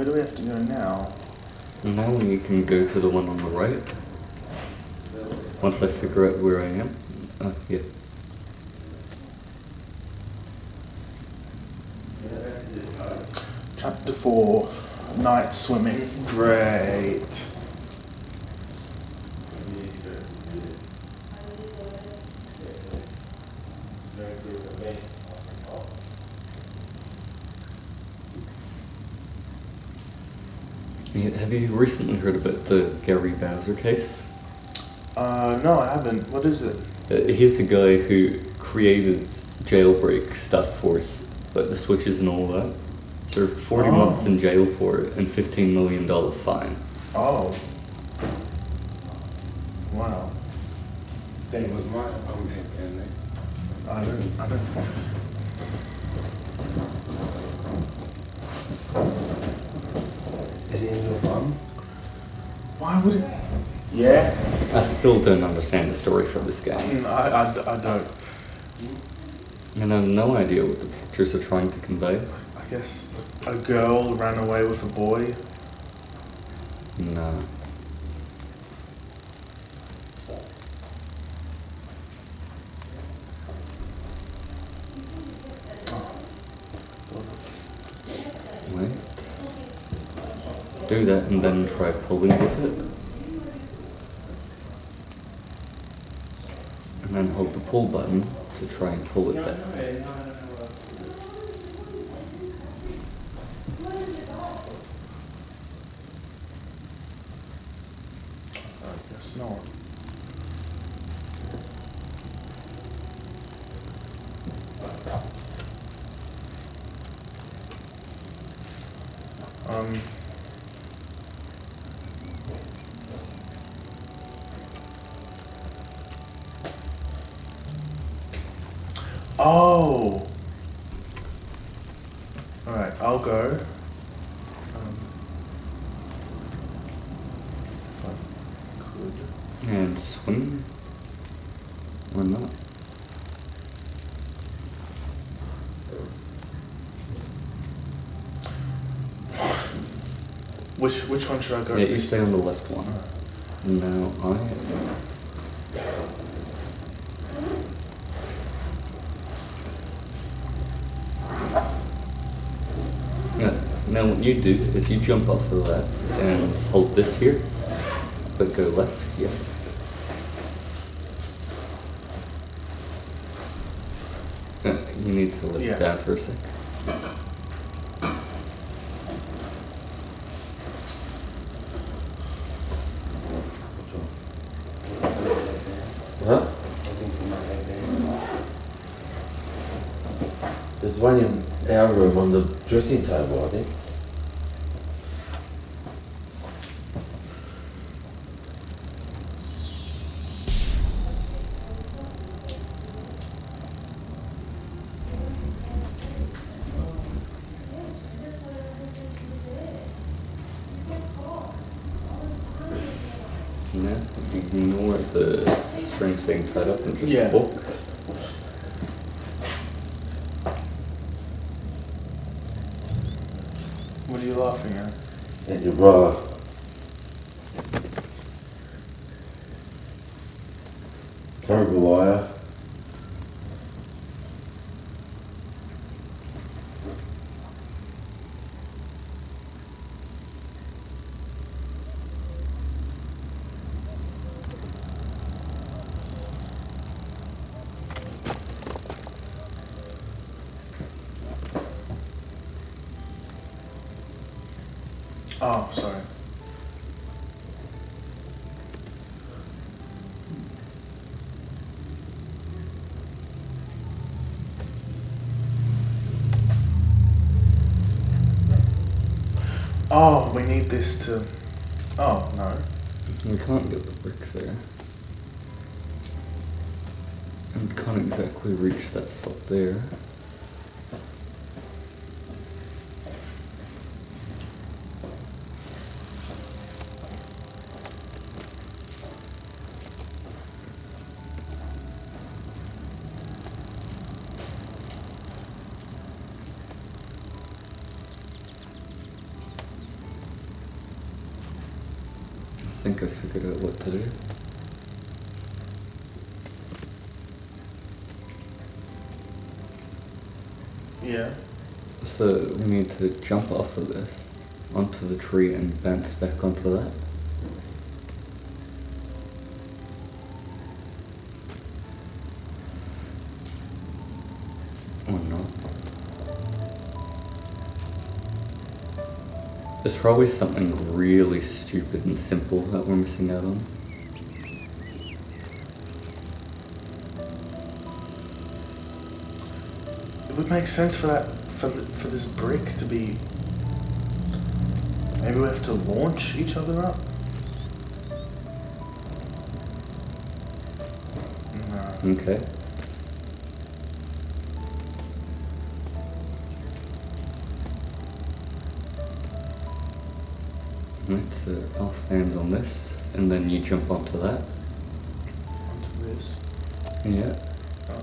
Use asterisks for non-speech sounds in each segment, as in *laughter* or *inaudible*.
Where do we have to go now? Now you can go to the one on the right. Once I figure out where I am. Uh, yeah. Chapter 4 Nightswimming. Great. Yeah, Have you recently heard about the Gary Bowser case? Uh, no, I haven't. What is it? Uh, he's the guy who created jailbreak stuff for us, like the switches and all that. Served 40 Oh. months in jail for it and $15 million fine. Oh. Wow. That was my own family. I don't. I don't. Is in your mum? Why would it? Yeah. I still don't understand the story for this guy. Mm, I, I, I don't. And I have no idea what the pictures are trying to convey. I guess a girl ran away with a boy. No. Wait. Do that and then try pulling with it. And then hold the pull button to try and pull it back. I guess not. Um. Oh. All right, I'll go. Um, could. And swim Or not. Which which one should I go? Yeah, you stay on the left one. Now I. Yeah, Now what you do is you jump off the left and hold this here, but go left, yeah. Uh, you need to let Yeah. it down for a sec. Huh? There's one in our room on the dressing table, I think. Tied up and just Yeah. pull. What are you laughing at? At your brother. Terrible liar. Oh, sorry. Oh, we need this to. Oh, no. We can't get the brick there. And we can't exactly reach that spot there. Figured out what to do. Yeah. So we need to jump off of this onto the tree and bounce back onto that. Or not. There's probably something really stupid and simple that we're missing out on. It would make sense for that for the, for this brick to be. Maybe we have to launch each other up. No. Okay. Right, so I'll stand on this, and then you jump onto that. Onto this. Yeah. Oh.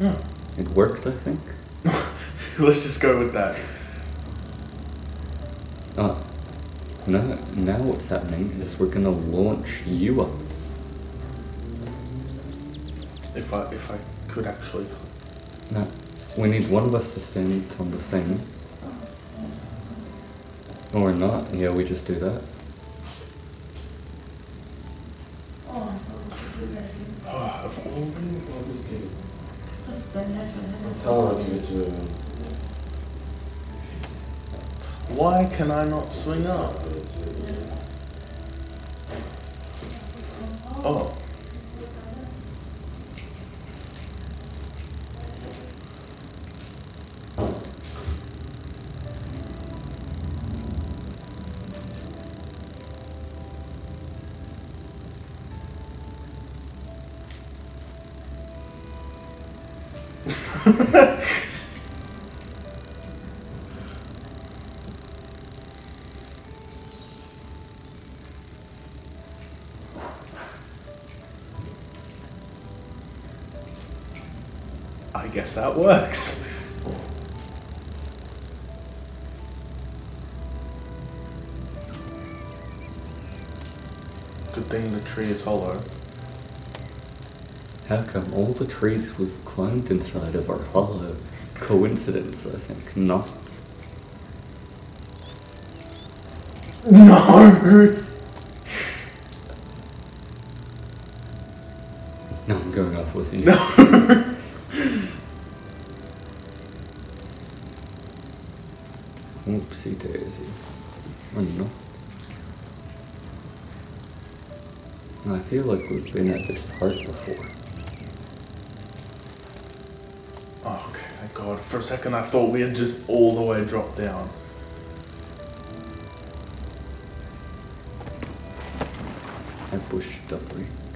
Yeah. It worked, I think. *laughs* Let's just go with that. Oh. No, now what's happening is we're gonna launch you up. If I if I could actually. No. We need one of us to stand on the thing. Or not. Yeah, we just do that. Why can I not swing up? I guess that works. Good thing the tree is hollow. How come all the trees we've climbed inside of are hollow? Coincidence, I think. Not. No! No, been at this part before. Oh, okay, thank God. For a second I thought we had just all the way dropped down. I pushed up bricks.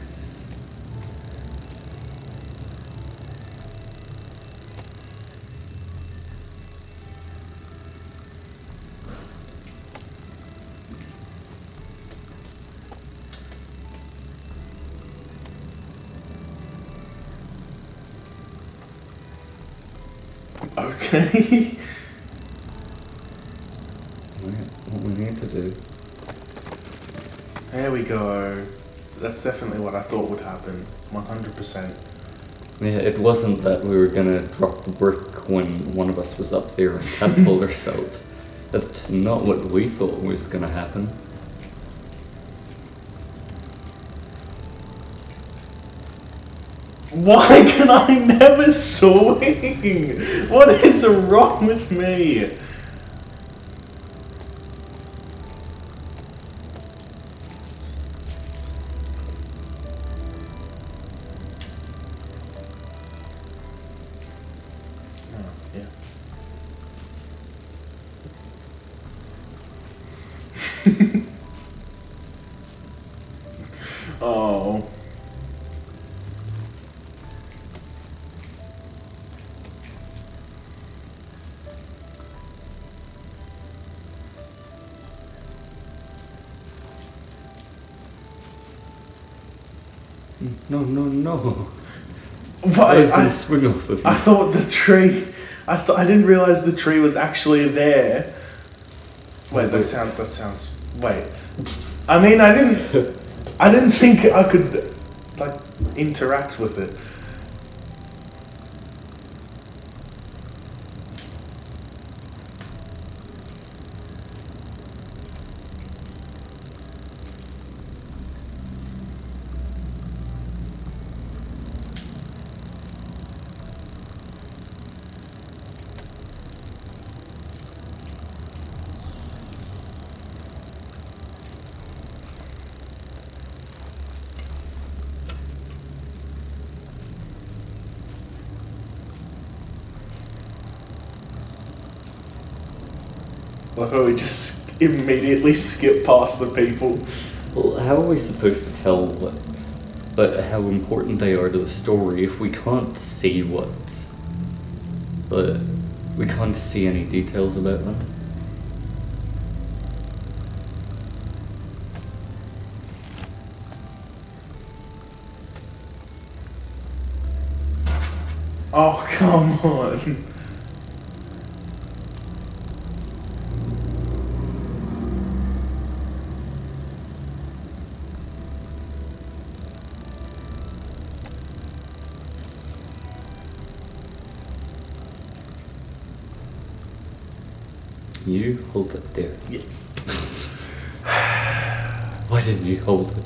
Okay. What we need to do. there we go. That's definitely what I thought would happen. 100%. Yeah, it wasn't that we were gonna drop the brick when one of us was up there and catapult *laughs* ourselves. That's not what we thought was gonna happen. Why can I never swing? What is wrong with me? No, no, no. But I was I, gonna swing off of you. I thought the tree I thought I didn't realize the tree was actually there. Wait, that sounds. That sounds. Wait. I mean, I didn't. I didn't think I could like interact with it. Like, how we just immediately skip past the people. Well, how are we supposed to tell what, but how important they are to the story if we can't see what, but we can't see any details about them? Oh, come on. You hold it there. Yeah. *sighs* Why didn't you hold it?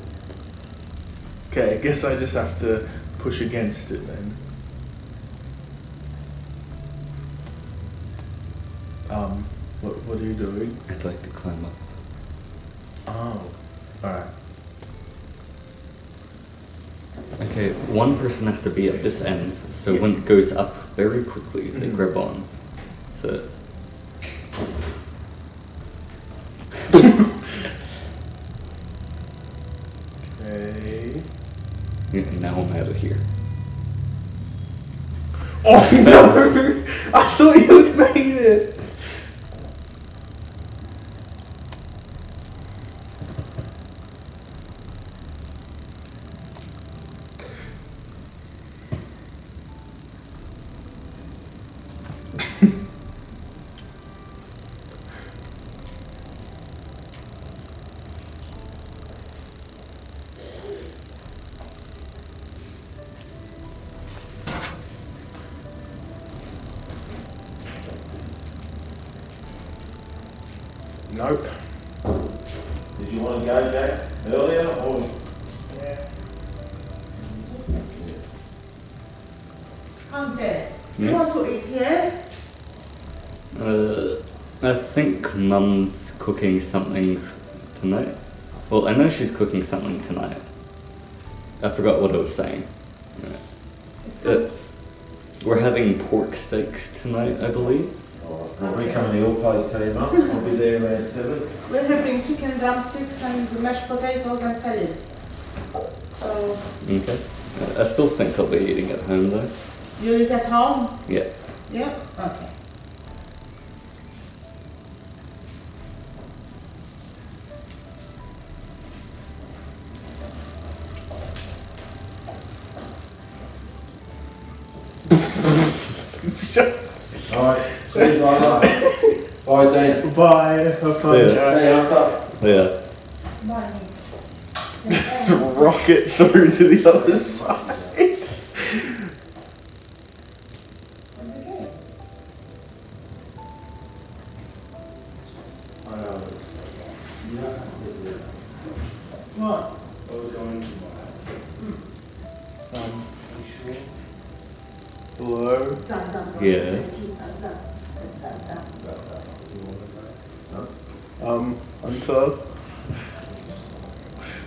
Okay, I guess I just have to push against it then. Um, what, what are you doing? I'd like to climb up. Oh, alright. Okay, one person has to be at this end, so Yeah. when it goes up very quickly, they Mhm. grab on. So, Okay. yeah, now I'm out of here. Oh no! *laughs* I thought you had made it! Nope. Did you want to go, Jack, earlier or? Hunter, you Hmm? want to eat here? Uh, I think Mum's cooking something tonight. Well, I know she's cooking something tonight. I forgot what I was saying. Uh, we're having pork steaks tonight, I believe. Alright, I'll be coming to your place, tell you, Mum. I'll be there around seven. We're having chicken drumsticks and mashed potatoes and salad. So, Okay. I still think I'll be eating at home though. you eat at home? Yeah. Yeah? Okay. *laughs* Shut- Alright, see you later. Bye, Dean. Bye, have fun, Yeah. Jack. See you after. Yeah. Bye. *laughs* Just rocket through to the other side.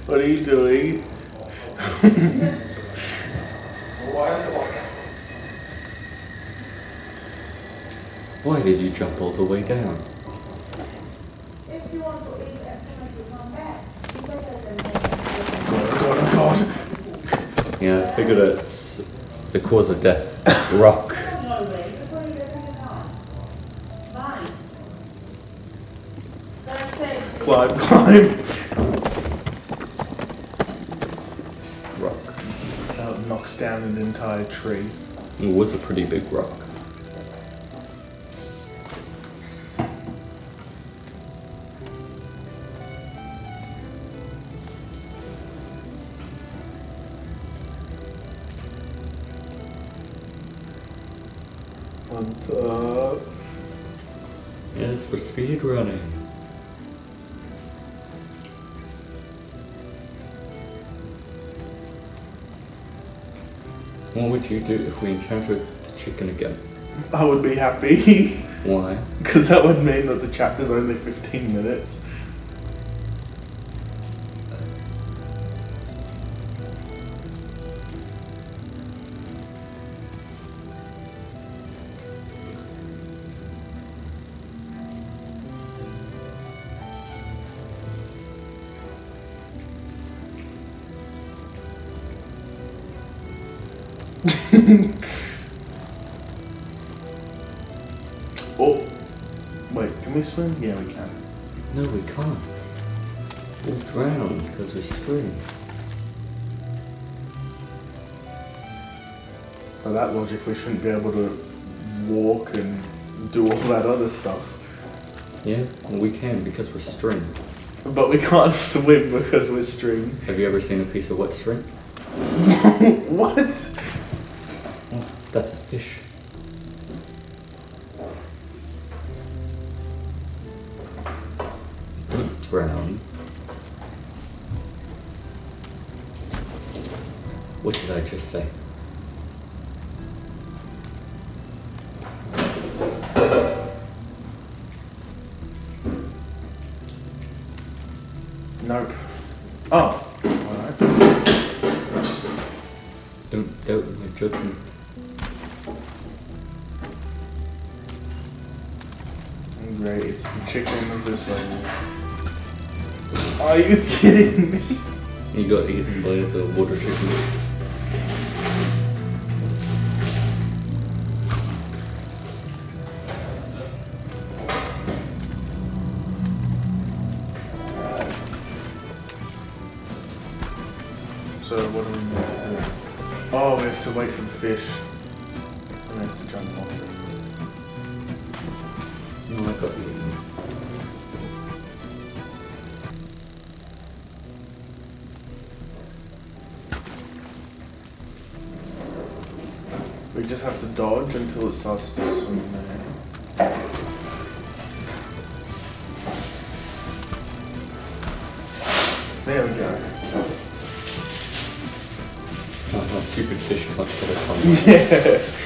What are you doing? Why did you jump all the way down? If you want to eat as soon as you come back, you better than god. Yeah, I figured it's the cause of death. Rock. Come on, down an entire tree. It was a pretty big rock. And, up? Yes, for speed running. What would you do if we encountered the chicken again? I would be happy *laughs* Why? because that would mean that the chapter's only 15 minutes. *laughs* Oh, wait, can we swim? Yeah, we can. No, we can't. We'll drown because we're screwed. By that logic, we shouldn't be able to walk and do all that other stuff. Yeah, well, we can because we're string. But we can't *laughs* swim because we're string. Have you ever seen a piece of wet string? *laughs* what? That's a fish. Drown. What did I just say? Kidding me? You got eaten by the water chicken. So what do we need to do? Oh, we have to wait for the fish. And we have to jump off it. No, I got eaten. Dodge until it starts to swim there. There we go. My stupid fish can't get us on. *laughs*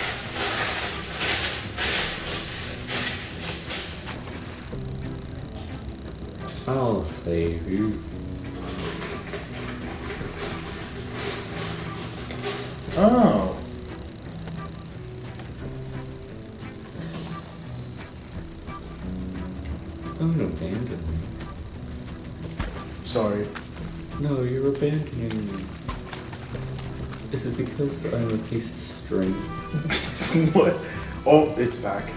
Yeah. I'll save you. Oh. Sorry. No, you're abandoning me. Is it because I'm a piece of string? *laughs* what? Oh, it's back.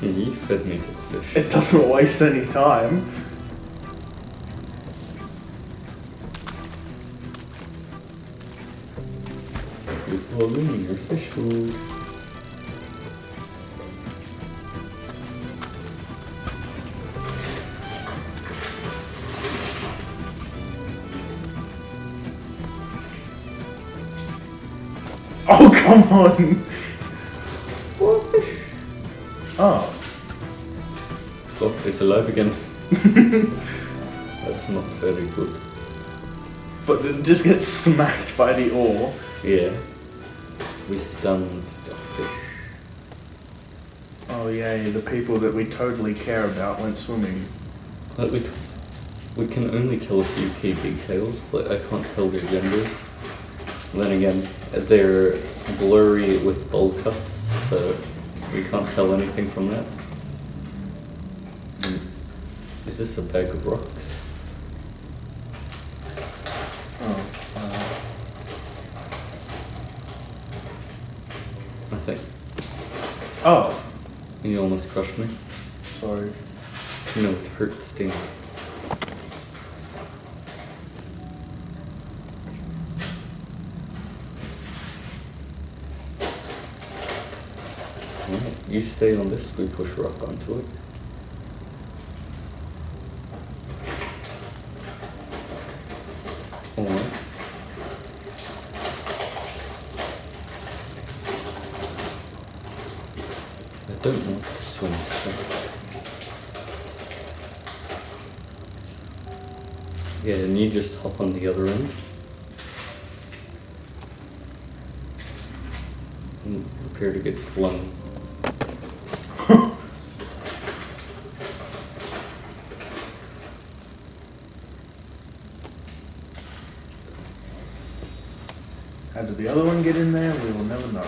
You fed me to the fish. It doesn't waste any time. You called me your fish food. *laughs* Oh, come on. Fish. Oh. Oh, it's alive again. *laughs* That's not very good. But it just gets smacked by the oar. Yeah. We stunned the fish. Oh, yay, the people that we totally care about went swimming. Like we, we can only tell a few key details. Like I can't tell their genders. And then again, they're blurry with bowl cuts, so we can't tell anything from that. Mm. Is this a bag of rocks? Oh. Uh, I think. oh. You almost crushed me. Sorry. No, it hurt Sting. You stay on this, we push rock onto it. I don't want to swing thing. Yeah, and you just hop on the other end. and appear to get flung how did the other one get in there? We will never know.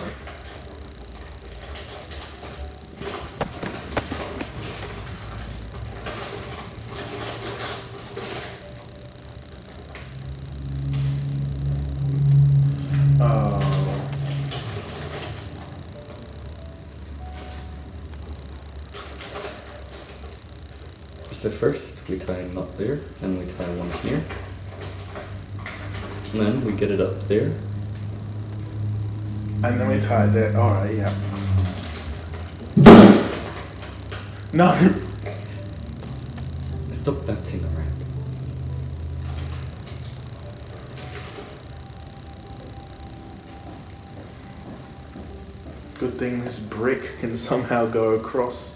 Oh. So first we tie a knot there, and we tie one here. And then we get it up there. And then we tied it. Alright, yeah. No! Stop bouncing around. Good thing this brick can somehow go across.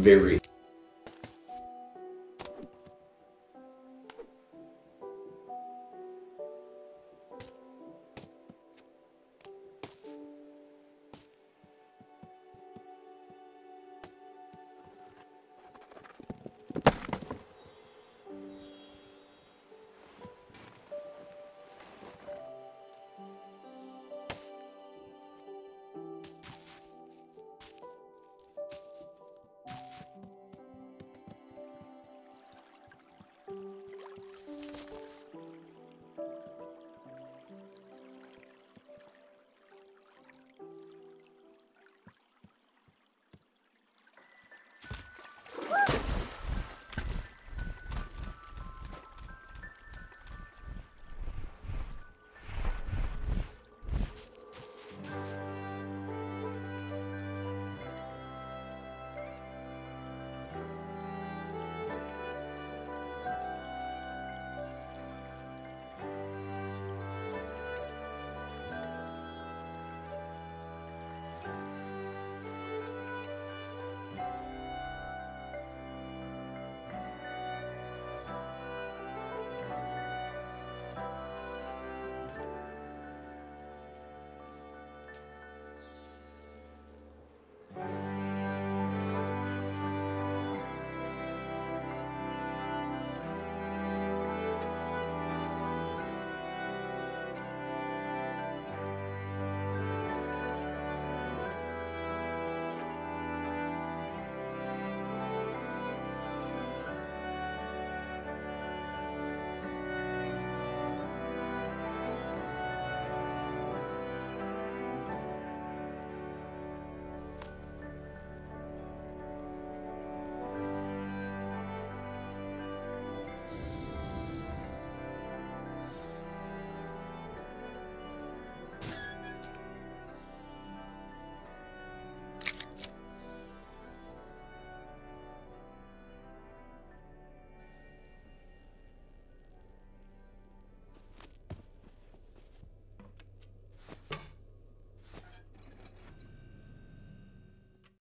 Very